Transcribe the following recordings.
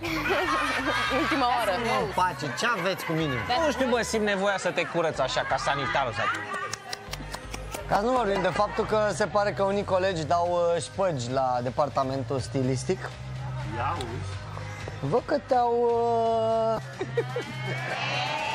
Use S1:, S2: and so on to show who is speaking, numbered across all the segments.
S1: Ultima oară.
S2: Mă, pace, ce aveți cu mine?
S3: Nu știu, bă, simt nevoia să te curăț așa, ca sanitarul sau...
S2: Ca să nu vorbim de faptul că se pare că unii colegi dau uh, șpăgi la departamentul stilistic.
S4: Ia uzi.
S2: Văd că te-au... Uh...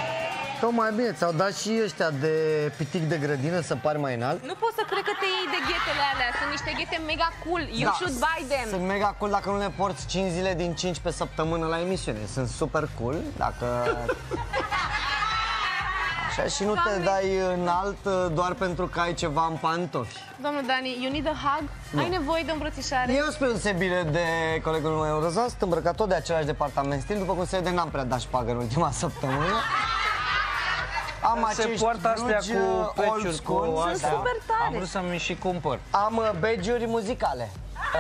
S2: Tocmai bine, ți-au dat și ăștia de pitic de grădină să pari mai înalt.
S1: Nu pot să cred că te iei de ghetele alea. Sunt niște ghete mega cool. You
S2: Da,
S1: should buy them.
S2: Sunt mega cool dacă nu le porți 5 zile din 5 pe săptămână la emisiune. Sunt super cool dacă... Așa și nu te
S1: Doamne.
S2: dai înalt uh, doar pentru că ai ceva în pantofi.
S1: Domnul Dani, you need a hug? Ai nevoie de o îmbrățișare?
S2: Eu spre deosebire de colegul meu Rozan, sunt îmbrăcat tot de același departament stil, după cum se vede, n-am prea dat șpagă în ultima săptămână. Am
S3: Se
S2: acești
S3: poartă astea
S2: blugi,
S3: cu
S2: uh, old
S3: peciuri,
S2: school.
S3: cu
S1: Sunt
S3: astea.
S1: super tare.
S3: Am vrut să-mi și cumpăr.
S2: Am uh, badge-uri muzicale. Uh,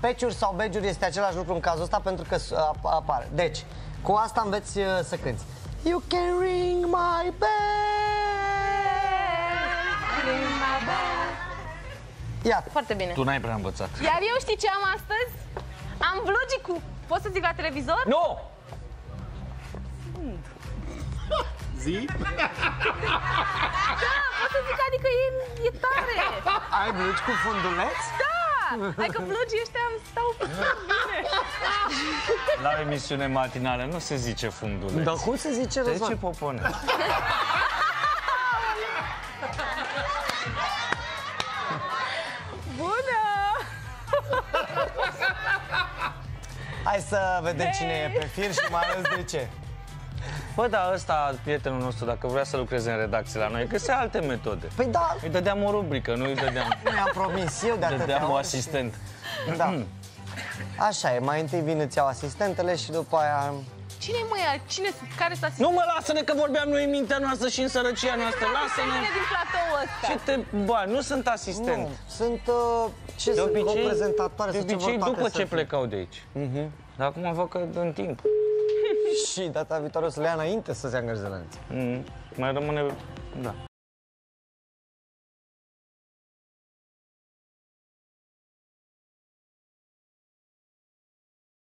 S2: peciuri sau badge este același lucru în cazul ăsta pentru că uh, ap- apar. Deci, cu asta înveți uh, să cânti. You can ring my bell. Iată.
S1: Foarte bine.
S3: Tu n-ai prea învățat.
S1: Iar eu știi ce am astăzi? Am vlogii cu... Pot să zic la televizor?
S3: Nu!
S4: Zi?
S1: Da, pot să zic, adică e, e tare.
S2: Ai blugi cu funduleț?
S1: Da! Adică vlogii ăștia îmi stau bine.
S3: La o emisiune matinală nu se zice funduleț.
S2: Dar cum se zice,
S3: Se zice
S2: Răzvan?
S3: popone.
S1: Bună!
S2: Hai să vedem cine e pe fir și mai ales de ce.
S3: Bă, dar ăsta, prietenul nostru, dacă vrea să lucreze în redacție la noi, găsea alte metode.
S2: Păi da,
S3: Îi dădeam o rubrică, nu îi dădeam,
S2: nu i-am promis eu de atâtea
S3: dădeam o
S2: ori.
S3: asistent.
S2: Da. Așa e, mai întâi vin îți iau asistentele și după aia...
S1: Cine mă ia? Cine, care s-a
S3: Nu mă lasă-ne că vorbeam noi în mintea noastră și în sărăcia noastră, lasă-ne!
S1: Cine din platou ăsta?
S3: Ce te... Ba, nu sunt asistent.
S2: Nu, sunt, uh, ce
S3: De
S2: sunt,
S3: obicei,
S2: prezentatoare
S3: de
S2: sau ce vor
S3: obicei
S2: toate
S3: după
S2: să
S3: ce
S2: fie.
S3: plecau de aici. Dar acum văd că în timp.
S2: Și data viitoare o să le ia înainte să se angajeze la alții.
S3: Mm, mai rămâne... Da.